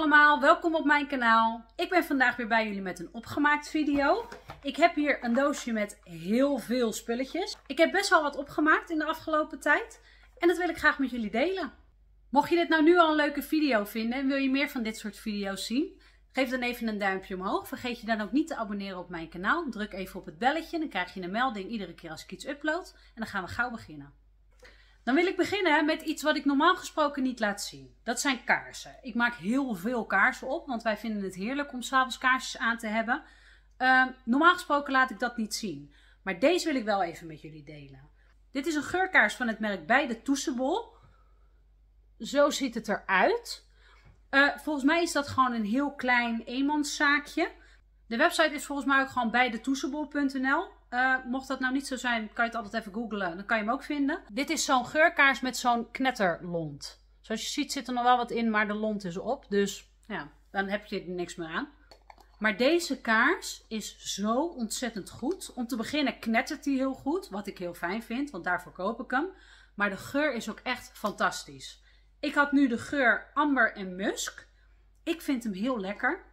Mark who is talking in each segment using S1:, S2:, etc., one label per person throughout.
S1: allemaal, welkom op mijn kanaal. Ik ben vandaag weer bij jullie met een opgemaakt video. Ik heb hier een doosje met heel veel spulletjes. Ik heb best wel wat opgemaakt in de afgelopen tijd. En dat wil ik graag met jullie delen. Mocht je dit nou nu al een leuke video vinden en wil je meer van dit soort video's zien, geef dan even een duimpje omhoog. Vergeet je dan ook niet te abonneren op mijn kanaal. Druk even op het belletje, dan krijg je een melding iedere keer als ik iets upload. En dan gaan we gauw beginnen. Dan wil ik beginnen met iets wat ik normaal gesproken niet laat zien. Dat zijn kaarsen. Ik maak heel veel kaarsen op, want wij vinden het heerlijk om s'avonds kaarsjes aan te hebben. Uh, normaal gesproken laat ik dat niet zien. Maar deze wil ik wel even met jullie delen. Dit is een geurkaars van het merk Bij de Toesenbol. Zo ziet het eruit. Uh, volgens mij is dat gewoon een heel klein eenmanszaakje. De website is volgens mij ook gewoon bij de toesenbol.nl. Uh, mocht dat nou niet zo zijn, kan je het altijd even googlen. Dan kan je hem ook vinden. Dit is zo'n geurkaars met zo'n knetterlont. Zoals je ziet zit er nog wel wat in, maar de lont is op. Dus ja, dan heb je er niks meer aan. Maar deze kaars is zo ontzettend goed. Om te beginnen knettert hij heel goed, wat ik heel fijn vind, want daarvoor koop ik hem. Maar de geur is ook echt fantastisch. Ik had nu de geur amber en musk. Ik vind hem heel lekker.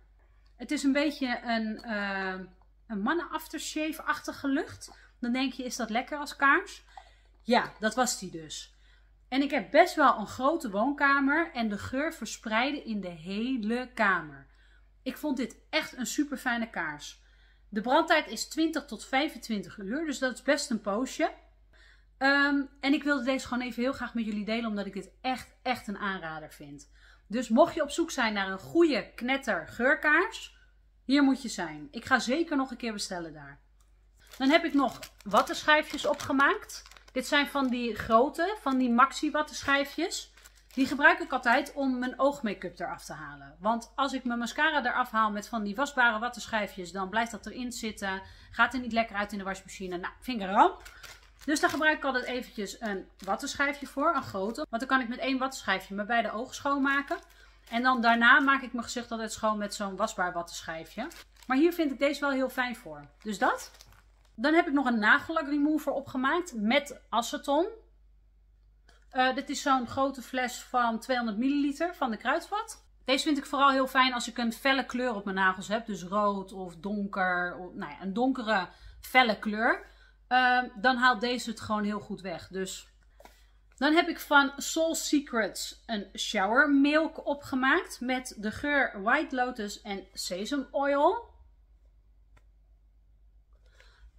S1: Het is een beetje een... Uh, een mannen aftershave-achtige lucht. Dan denk je, is dat lekker als kaars? Ja, dat was die dus. En ik heb best wel een grote woonkamer en de geur verspreidde in de hele kamer. Ik vond dit echt een super fijne kaars. De brandtijd is 20 tot 25 uur, dus dat is best een poosje. Um, en ik wilde deze gewoon even heel graag met jullie delen, omdat ik dit echt, echt een aanrader vind. Dus mocht je op zoek zijn naar een goede knetter geurkaars, hier moet je zijn. Ik ga zeker nog een keer bestellen daar. Dan heb ik nog wattenschijfjes opgemaakt. Dit zijn van die grote, van die maxi wattenschijfjes. Die gebruik ik altijd om mijn oogmake-up eraf te halen. Want als ik mijn mascara eraf haal met van die wasbare wattenschijfjes, dan blijft dat erin zitten. Gaat er niet lekker uit in de wasmachine. Nou, vingerramp. Dus daar gebruik ik altijd eventjes een wattenschijfje voor, een grote. Want dan kan ik met één wattenschijfje mijn beide ogen schoonmaken. En dan daarna maak ik mijn gezicht altijd schoon met zo'n wasbaar wattenschijfje. Maar hier vind ik deze wel heel fijn voor. Dus dat. Dan heb ik nog een nagellak remover opgemaakt met aceton. Uh, dit is zo'n grote fles van 200 milliliter van de Kruidvat. Deze vind ik vooral heel fijn als ik een felle kleur op mijn nagels heb. Dus rood of donker. Of, nou ja, een donkere felle kleur. Uh, dan haalt deze het gewoon heel goed weg. Dus dan heb ik van Soul Secrets een shower milk opgemaakt met de geur White Lotus en Sesame Oil.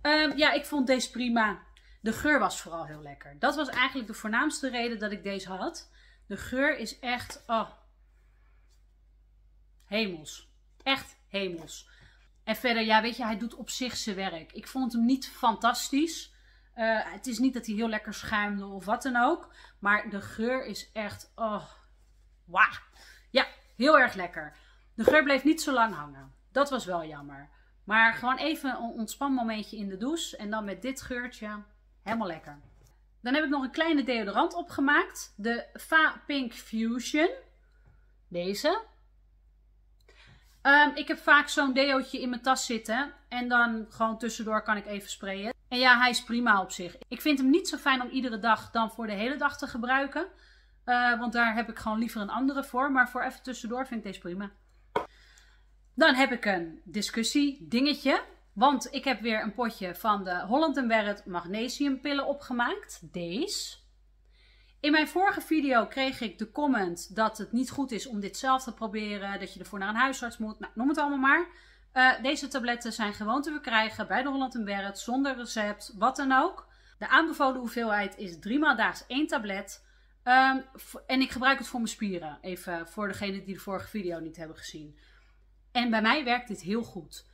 S1: Um, ja, ik vond deze prima. De geur was vooral heel lekker. Dat was eigenlijk de voornaamste reden dat ik deze had. De geur is echt, oh, hemels. Echt hemels. En verder, ja, weet je, hij doet op zich zijn werk. Ik vond hem niet fantastisch. Uh, het is niet dat hij heel lekker schuimde of wat dan ook. Maar de geur is echt, oh, wauw. Ja, heel erg lekker. De geur bleef niet zo lang hangen. Dat was wel jammer. Maar gewoon even een ontspanmomentje in de douche. En dan met dit geurtje, helemaal lekker. Dan heb ik nog een kleine deodorant opgemaakt. De Fa Pink Fusion. Deze. Um, ik heb vaak zo'n deootje in mijn tas zitten. En dan gewoon tussendoor kan ik even sprayen. En ja, hij is prima op zich. Ik vind hem niet zo fijn om iedere dag dan voor de hele dag te gebruiken. Uh, want daar heb ik gewoon liever een andere voor. Maar voor even tussendoor vind ik deze prima. Dan heb ik een discussie dingetje. Want ik heb weer een potje van de Holland Barrett magnesiumpillen opgemaakt. Deze. In mijn vorige video kreeg ik de comment dat het niet goed is om dit zelf te proberen. Dat je ervoor naar een huisarts moet. Nou, noem het allemaal maar. Uh, deze tabletten zijn gewoon te verkrijgen bij de Holland Barrett zonder recept, wat dan ook. De aanbevolen hoeveelheid is drie maal daags één tablet. Um, en ik gebruik het voor mijn spieren. Even voor degenen die de vorige video niet hebben gezien. En bij mij werkt dit heel goed.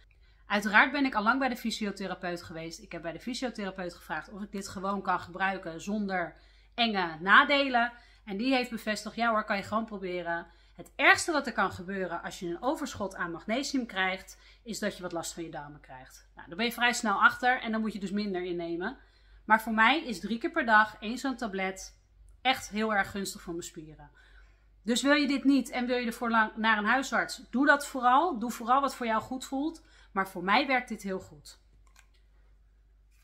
S1: Uiteraard ben ik al lang bij de fysiotherapeut geweest. Ik heb bij de fysiotherapeut gevraagd of ik dit gewoon kan gebruiken zonder enge nadelen. En die heeft bevestigd, ja hoor, kan je gewoon proberen. Het ergste wat er kan gebeuren als je een overschot aan magnesium krijgt, is dat je wat last van je darmen krijgt. Nou, dan ben je vrij snel achter en dan moet je dus minder innemen. Maar voor mij is drie keer per dag één zo'n tablet echt heel erg gunstig voor mijn spieren. Dus wil je dit niet en wil je ervoor lang naar een huisarts, doe dat vooral. Doe vooral wat voor jou goed voelt. Maar voor mij werkt dit heel goed.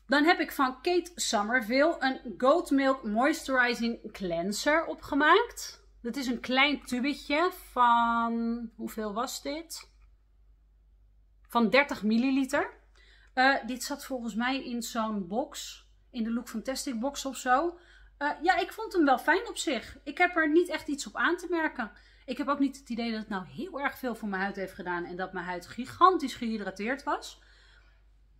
S1: Dan heb ik van Kate Somerville een Goat Milk Moisturizing Cleanser opgemaakt. Dit is een klein tubetje van, hoeveel was dit? Van 30 milliliter. Uh, dit zat volgens mij in zo'n box, in de Look Fantastic box of zo. Uh, ja, ik vond hem wel fijn op zich. Ik heb er niet echt iets op aan te merken. Ik heb ook niet het idee dat het nou heel erg veel voor mijn huid heeft gedaan en dat mijn huid gigantisch gehydrateerd was.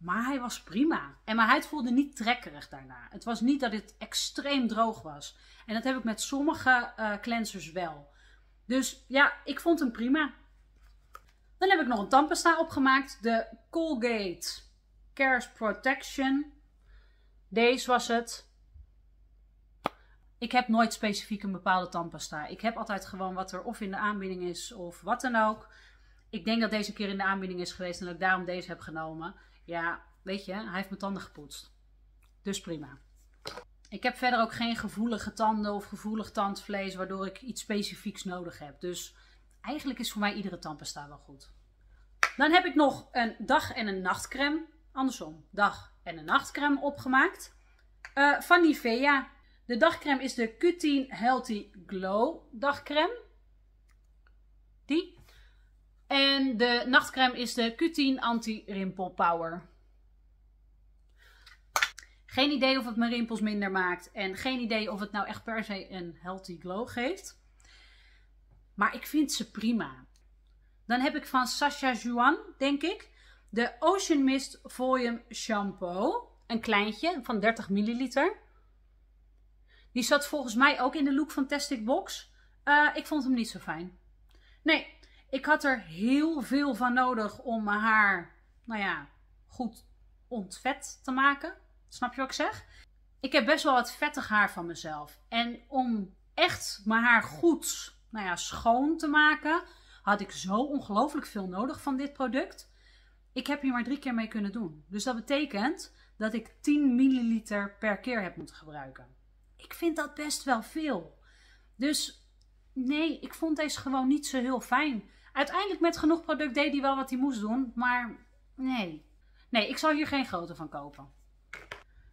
S1: Maar hij was prima. En mijn huid voelde niet trekkerig daarna. Het was niet dat het extreem droog was. En dat heb ik met sommige uh, cleansers wel. Dus ja, ik vond hem prima. Dan heb ik nog een tandpasta opgemaakt. De Colgate Cares Protection. Deze was het. Ik heb nooit specifiek een bepaalde tandpasta. Ik heb altijd gewoon wat er of in de aanbieding is of wat dan ook. Ik denk dat deze keer in de aanbieding is geweest en dat ik daarom deze heb genomen. Ja, weet je, hij heeft mijn tanden gepoetst. Dus prima. Ik heb verder ook geen gevoelige tanden of gevoelig tandvlees waardoor ik iets specifieks nodig heb. Dus eigenlijk is voor mij iedere tandpasta wel goed. Dan heb ik nog een dag- en een nachtcreme. Andersom, dag- en een nachtcreme opgemaakt. Uh, van Nivea. De dagcreme is de Q10 Healthy Glow dagcreme. Die. En de nachtcreme is de Q10 Anti-Rimpel Power. Geen idee of het mijn rimpels minder maakt. En geen idee of het nou echt per se een healthy glow geeft. Maar ik vind ze prima. Dan heb ik van Sasha Juan, denk ik, de Ocean Mist Volume Shampoo. Een kleintje van 30 milliliter. Die zat volgens mij ook in de Look Fantastic box. Uh, ik vond hem niet zo fijn. Nee, ik had er heel veel van nodig om mijn haar, nou ja, goed ontvet te maken. Snap je wat ik zeg? Ik heb best wel wat vettig haar van mezelf. En om echt mijn haar goed, nou ja, schoon te maken, had ik zo ongelooflijk veel nodig van dit product. Ik heb hier maar drie keer mee kunnen doen. Dus dat betekent dat ik 10 milliliter per keer heb moeten gebruiken. Ik vind dat best wel veel. Dus nee, ik vond deze gewoon niet zo heel fijn. Uiteindelijk met genoeg product deed hij wel wat hij moest doen, maar nee. Nee, ik zal hier geen grote van kopen.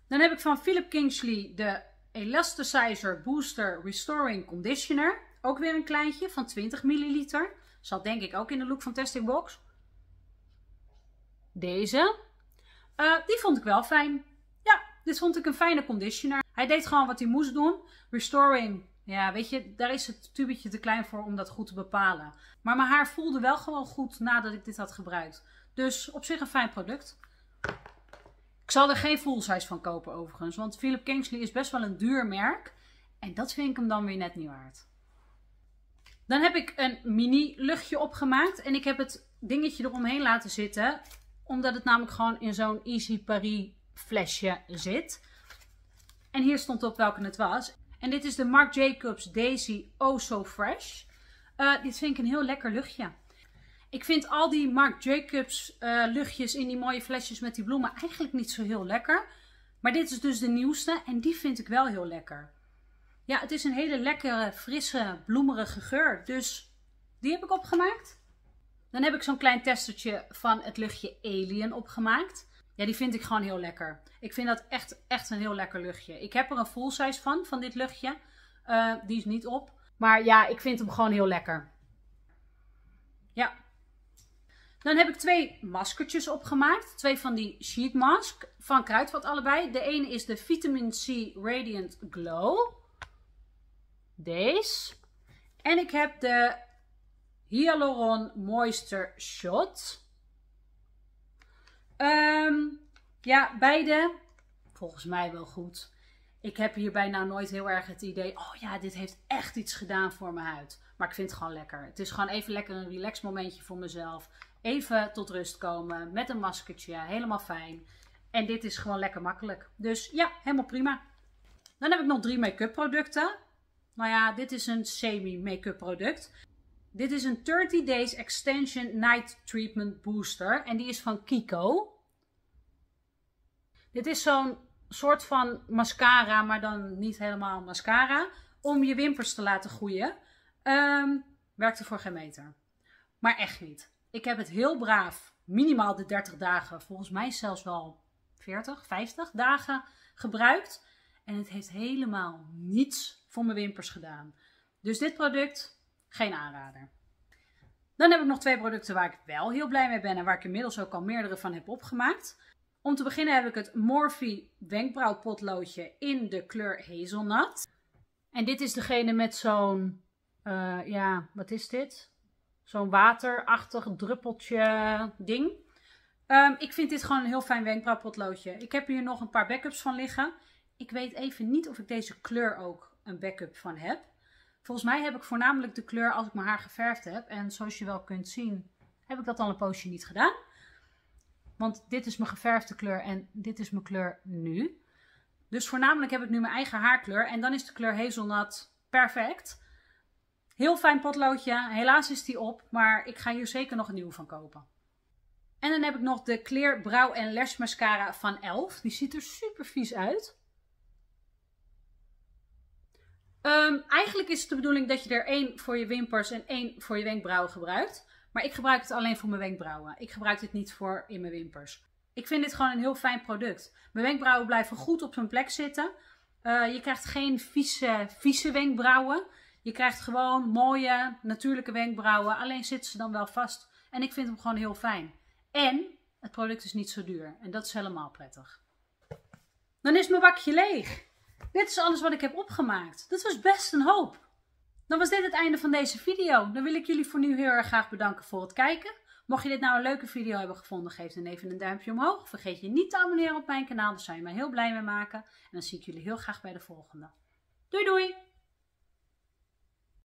S1: Dan heb ik van Philip Kingsley de Elasticizer Booster Restoring Conditioner. Ook weer een kleintje van 20 milliliter. Zat denk ik ook in de Look Fantastic Box. Deze. Uh, die vond ik wel fijn. Ja, dit vond ik een fijne conditioner. Hij deed gewoon wat hij moest doen. Restoring. Ja, weet je, daar is het tubetje te klein voor om dat goed te bepalen. Maar mijn haar voelde wel gewoon goed nadat ik dit had gebruikt. Dus op zich een fijn product. Ik zal er geen full size van kopen overigens. Want Philip Kingsley is best wel een duur merk. En dat vind ik hem dan weer net niet waard. Dan heb ik een mini luchtje opgemaakt. En ik heb het dingetje eromheen laten zitten. Omdat het namelijk gewoon in zo'n Easy Paris flesje zit. En hier stond op welke het was. En dit is de Marc Jacobs Daisy Oh So Fresh. Uh, dit vind ik een heel lekker luchtje. Ik vind al die Marc Jacobs uh, luchtjes in die mooie flesjes met die bloemen eigenlijk niet zo heel lekker. Maar dit is dus de nieuwste en die vind ik wel heel lekker. Ja, het is een hele lekkere, frisse, bloemerige geur. Dus die heb ik opgemaakt. Dan heb ik zo'n klein testertje van het luchtje Alien opgemaakt. Ja, die vind ik gewoon heel lekker. Ik vind dat echt, echt een heel lekker luchtje. Ik heb er een full size van, van dit luchtje. Uh, die is niet op. Maar ja, ik vind hem gewoon heel lekker. Ja, dan heb ik twee maskertjes opgemaakt. Twee van die sheet mask van Kruidvat allebei. De ene is de Vitamin C Radiant Glow. Deze. En ik heb de Hyaluron Moisture Shot. Um, ja, beide volgens mij wel goed. Ik heb hierbij nou nooit heel erg het idee, oh ja, dit heeft echt iets gedaan voor mijn huid. Maar ik vind het gewoon lekker. Het is gewoon even lekker een relax momentje voor mezelf. Even tot rust komen met een maskertje. Helemaal fijn. En dit is gewoon lekker makkelijk. Dus ja, helemaal prima. Dan heb ik nog drie make-up producten. Nou ja, dit is een semi-make-up product. Dit is een 30 Days Extension Night Treatment Booster. En die is van Kiko. Dit is zo'n soort van mascara, maar dan niet helemaal mascara. Om je wimpers te laten groeien. Um, werkte voor geen meter. Maar echt niet. Ik heb het heel braaf, minimaal de 30 dagen, volgens mij zelfs wel 40, 50 dagen gebruikt. En het heeft helemaal niets voor mijn wimpers gedaan. Dus dit product, geen aanrader. Dan heb ik nog twee producten waar ik wel heel blij mee ben en waar ik inmiddels ook al meerdere van heb opgemaakt. Om te beginnen heb ik het Morphe wenkbrauwpotloodje in de kleur Hazelnut. En dit is degene met zo'n, uh, ja, wat is dit? Zo'n waterachtig druppeltje ding. Um, ik vind dit gewoon een heel fijn wenkbrauwpotloodje. Ik heb hier nog een paar backups van liggen. Ik weet even niet of ik deze kleur ook een backup van heb. Volgens mij heb ik voornamelijk de kleur als ik mijn haar geverfd heb. En zoals je wel kunt zien, heb ik dat al een poosje niet gedaan. Want dit is mijn geverfde kleur en dit is mijn kleur nu. Dus voornamelijk heb ik nu mijn eigen haarkleur. En dan is de kleur hazelnut perfect. Heel fijn potloodje. Helaas is die op, maar ik ga hier zeker nog een nieuwe van kopen. En dan heb ik nog de Clear Brow en Lash Mascara van Elf. Die ziet er super vies uit. Um, eigenlijk is het de bedoeling dat je er één voor je wimpers en één voor je wenkbrauwen gebruikt. Maar ik gebruik het alleen voor mijn wenkbrauwen. Ik gebruik dit niet voor in mijn wimpers. Ik vind dit gewoon een heel fijn product. Mijn wenkbrauwen blijven goed op hun plek zitten. Uh, je krijgt geen vieze, vieze wenkbrauwen. Je krijgt gewoon mooie, natuurlijke wenkbrauwen. Alleen zitten ze dan wel vast. En ik vind hem gewoon heel fijn. En het product is niet zo duur. En dat is helemaal prettig. Dan is mijn bakje leeg. Dit is alles wat ik heb opgemaakt. Dat was best een hoop. Dan was dit het einde van deze video. Dan wil ik jullie voor nu heel erg graag bedanken voor het kijken. Mocht je dit nou een leuke video hebben gevonden, geef dan even een duimpje omhoog. Vergeet je niet te abonneren op mijn kanaal, daar zou je mij heel blij mee maken. En dan zie ik jullie heel graag bij de volgende. Doei doei!